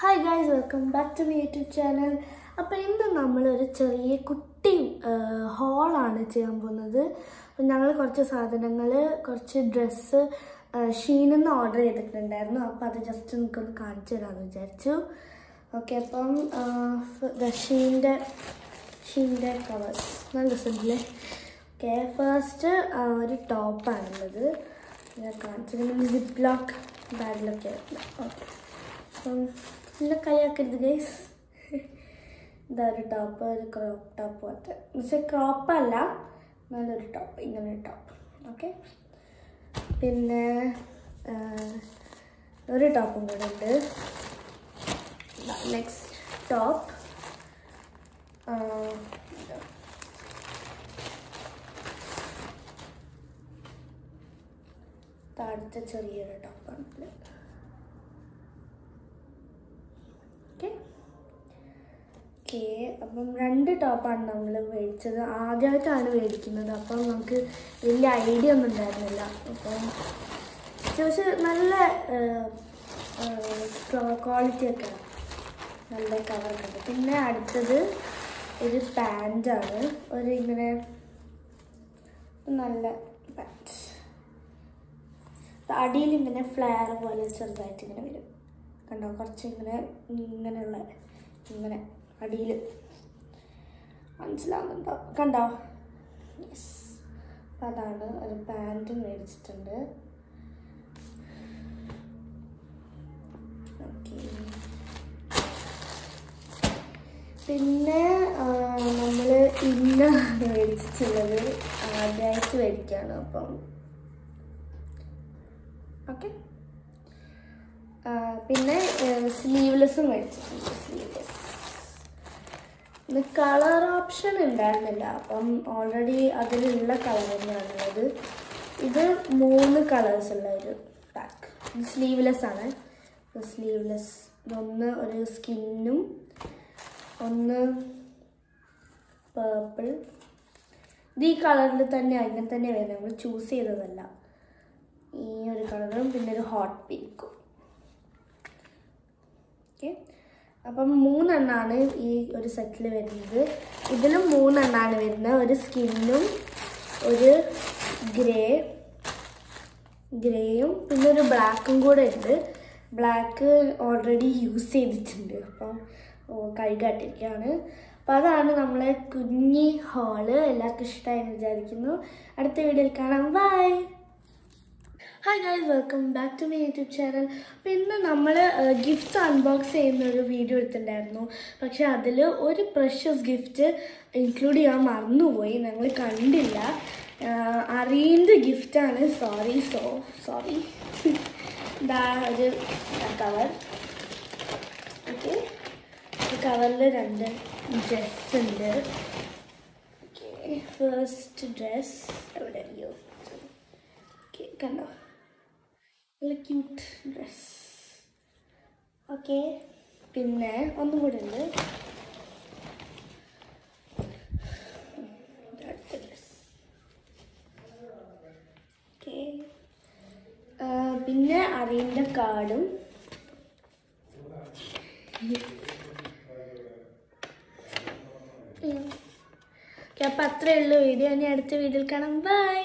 Hi guys welcome back to my YouTube channel അപ്പോൾ ഇന്ന് നമ്മളൊരു ചെറിയ കുട്ടി ഹോളാണ് ചെയ്യാൻ പോകുന്നത്. ഞങ്ങൾ കുറച്ച് സാധനങ്ങൾ കുറച്ച് ഡ്രസ്സ് ഷീനിൽ നിന്ന് ഓർഡർ ചെയ്തിട്ടുണ്ടായിരുന്നു. അപ്പോൾ അത് ജസ്റ്റ് നമുക്കൊന്ന് കാണിച്ചു തരാമെന്ന് വിചാരിച്ചു. ഓക്കെ അപ്പം ഷീന്റെ ഷീന്റെ കവേഴ്സ് നല്ല രസമുണ്ടല്ലേ? ഓക്കെ ഫസ്റ്റ് ഒരു ടോപ്പാണുള്ളത് ഞാൻ കാണിച്ചിട്ടുണ്ട് സിപ്പ് ലോക്ക്. ബാഗിലൊക്കെ ഓക്കെ അപ്പം പിന്നെ കളിയാക്കരുത് ഗൈസ് ഇതാ ഒരു ടോപ്പ് ഒരു ക്രോപ്പ് ടോപ്പ് പോലത്തെ ക്രോപ്പ് അല്ല നല്ലൊരു ടോപ്പ് ഇങ്ങനെ ഒരു ടോപ്പ് ഓക്കെ പിന്നെ ഒരു ടോപ്പും കൂടെ ഉണ്ട്. നെക്സ്റ്റ് ടോപ്പ് താഴത്തെ ചെറിയൊരു ടോപ്പാണ് ഓക്കെ. അപ്പം രണ്ട് ടോപ്പാണ് നമ്മൾ മേടിച്ചത്. ആദ്യമായിട്ടാണ് മേടിക്കുന്നത്. അപ്പം നമുക്ക് വലിയ ഐഡിയ ഒന്നും ഉണ്ടായിരുന്നില്ല. അപ്പം പക്ഷെ നല്ല ക്വാളിറ്റി ഒക്കെ നല്ല കളറൊക്കെ പിന്നെ അടുത്തത് ഒരു പാന്റാണ് ഒരു ഇങ്ങനെ നല്ല പാന്റ് അടിയിൽ ഇങ്ങനെ ഫ്ലെയർ പോലെ ചെറുതായിട്ട് ഇങ്ങനെ വരും. കണ്ടോ? കുറച്ച് ഇങ്ങനെ ഇങ്ങനെയുള്ള ഇങ്ങനെ അടിയിൽ മനസ്സിലാവുന്നുണ്ടോ? കണ്ടോ? യെസ് അതാണ് ഒരു പാന്റ് മേടിച്ചിട്ടുണ്ട്. പിന്നെ നമ്മൾ ഇന്ന് മേടിച്ചിട്ടുള്ളത് ആദ്യമായിട്ട് മേടിക്കുകയാണ് അപ്പം. ഓക്കെ പിന്നെ സ്ലീവ്ലെസ്സും മേടിച്ചിട്ടുണ്ട്. ഇത് കളർ ഓപ്ഷൻ ഉണ്ടായിരുന്നില്ല. അപ്പം ഓൾറെഡി അതിലുള്ള കളർ തന്നെയാണുള്ളത് ഇത് മൂന്ന് കളേഴ്സ് ഉള്ള ഒരു പാക്ക് സ്ലീവ്ലെസ് ആണ്. സ്ലീവ്ലെസ് ഒന്ന് ഒരു സ്കിന്നും ഒന്ന് പേർപ്പിൾ ഇത് ഈ കളറിൽ തന്നെ അങ്ങനെ തന്നെ വരുന്നത്. നമ്മൾ ചൂസ് ചെയ്തതല്ല. ഈ ഒരു കളറും പിന്നെ ഒരു ഹോട്ട് പിങ്കും ഓക്കെ അപ്പം മൂന്നെണ്ണാണ് ഈ ഒരു സെറ്റിൽ വരുന്നത്. ഇതിലും മൂന്നെണ്ണാണ് വരുന്നത് ഒരു സ്കിന്നും ഒരു ഗ്രേ ഗ്രേയും പിന്നെ ഒരു ബ്ലാക്കും കൂടെ ഉണ്ട്. ബ്ലാക്ക് ഓൾറെഡി യൂസ് ചെയ്തിട്ടുണ്ട്. അപ്പം കഴുകാട്ടിരിക്കുകയാണ്. അപ്പോൾ അതാണ് നമ്മളെ കുഞ്ഞി ഹോൾ. എല്ലാവർക്കും ഇഷ്ടമായി വിചാരിക്കുന്നു. അടുത്ത വീഡിയോയിൽ കാണാം. Bye! Hi guys welcome back to my YouTube channel അപ്പോൾ ഇന്ന് നമ്മൾ ഗിഫ്റ്റ്സ് അൺബോക്സ് ചെയ്യുന്ന ഒരു വീഡിയോ എടുത്തിട്ടുണ്ടായിരുന്നു. പക്ഷേ അതിൽ ഒരു പ്രഷ്യസ് ഗിഫ്റ്റ് ഇൻക്ലൂഡ് ചെയ്യാൻ മറന്നുപോയി. ഞങ്ങൾ കണ്ടില്ല. അറിയുന്ന ഗിഫ്റ്റാണ് സോറി സോ സോറി ഒരു കവർ ഓക്കെ കവറിൽ രണ്ട് ഡ്രസ് ഉണ്ട്. ഓക്കെ ഫസ്റ്റ് ഡ്രസ് എവിടെ അറിയോ ഓക്കെ കണ്ടോ? നല്ല ക്യൂട്ട് ഡ്രസ് ഓക്കെ പിന്നെ ഒന്നും കൂടെ ഉണ്ട്. ഡ്രസ് പിന്നെ അറിയിന്റെ കാർഡും. ഓക്കെ അപ്പം അത്രയേ ഉള്ളൂ. വീഡിയോ ഇനി അടുത്ത വീഡിയോയിൽ കാണാം. ബൈ